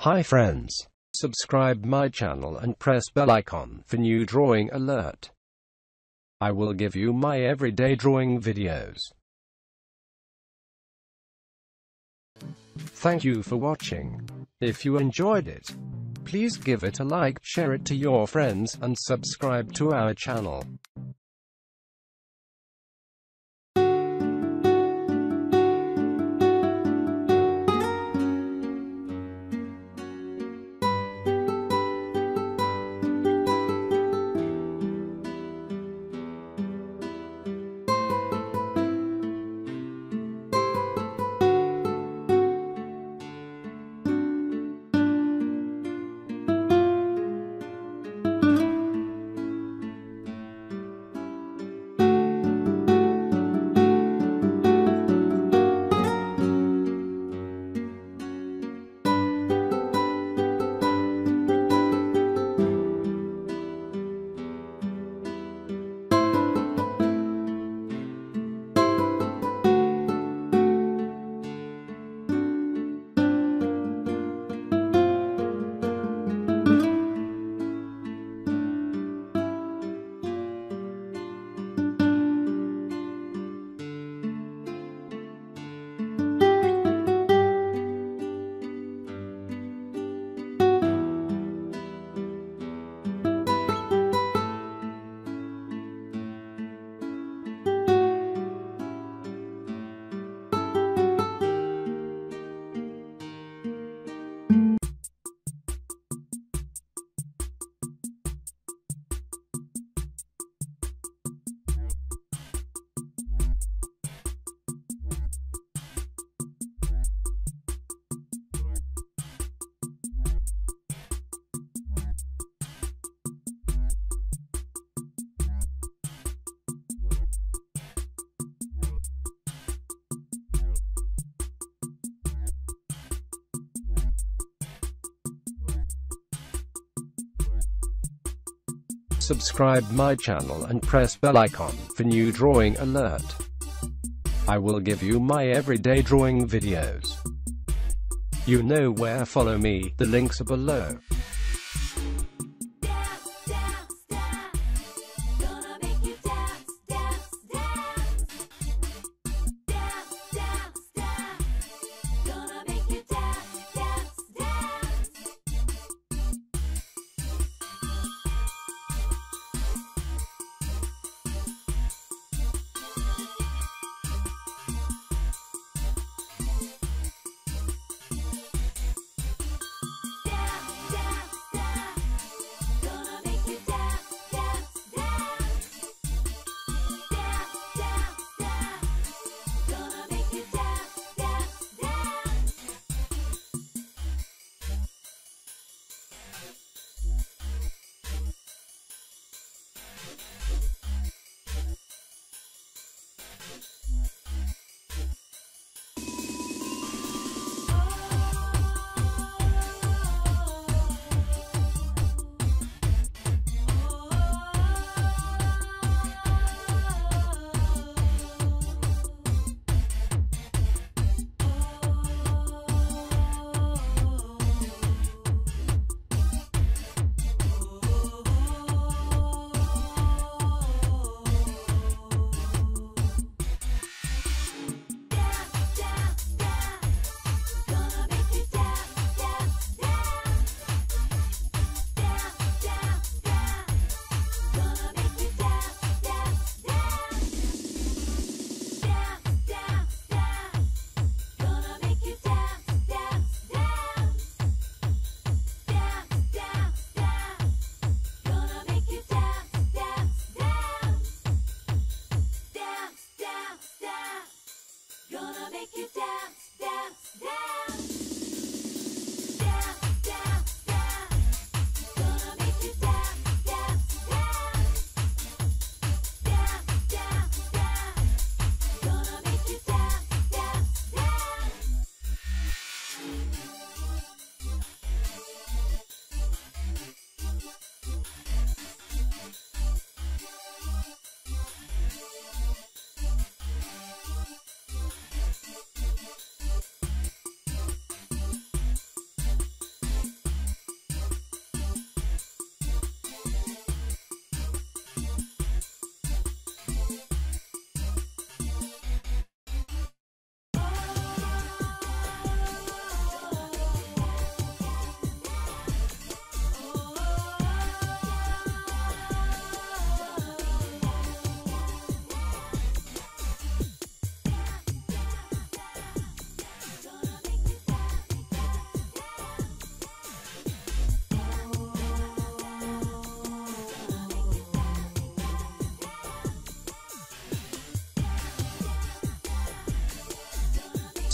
Hi friends. Subscribe my channel and press bell icon for new drawing alert. I will give you my everyday drawing videos. Thank you for watching. If you enjoyed it, please give it a like, share it to your friends, and subscribe to our channel. Subscribe my channel and press bell icon for new drawing alert. I will give you my everyday drawing videos. You know where follow me, the links are below.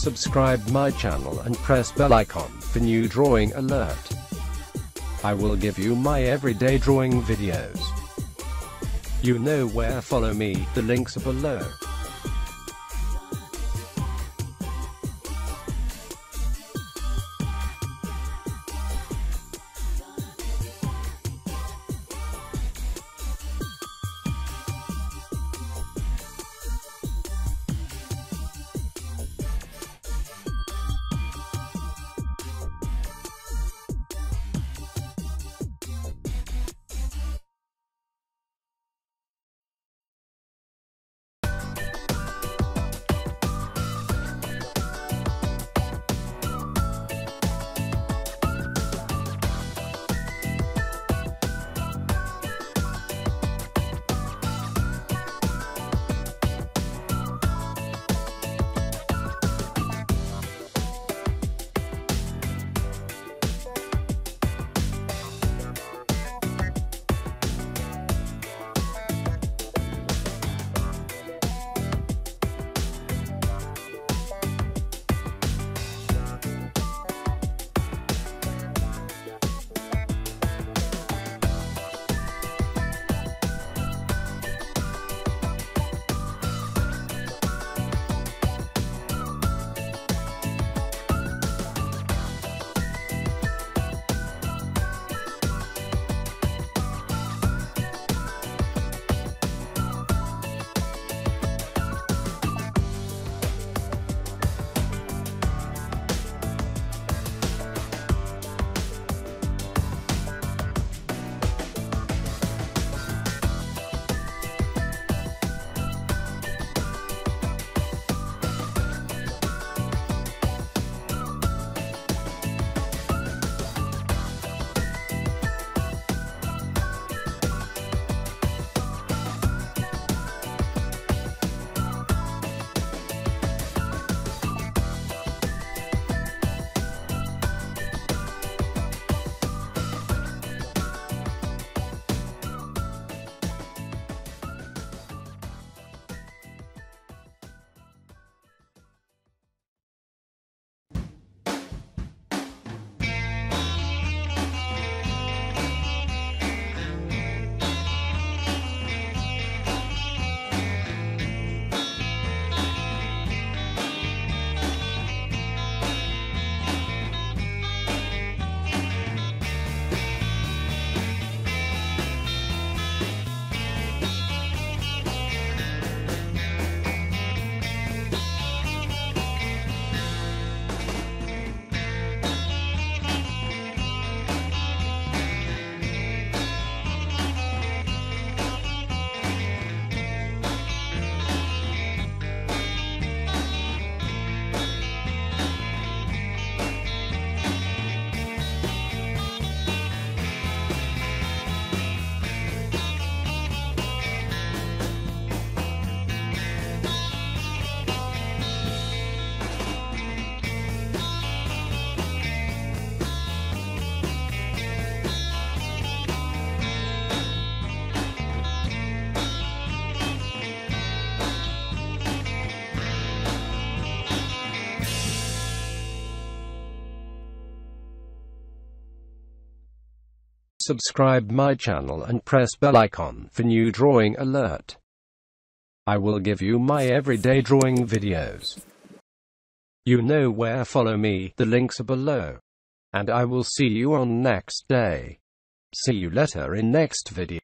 Subscribe my channel and press bell icon for new drawing alert. I will give you my everyday drawing videos. You know where follow me, the links are below. Subscribe my channel and press bell icon for new drawing alert. I will give you my everyday drawing videos. You know where follow me, the links are below. And I will see you on next day. See you later in next video.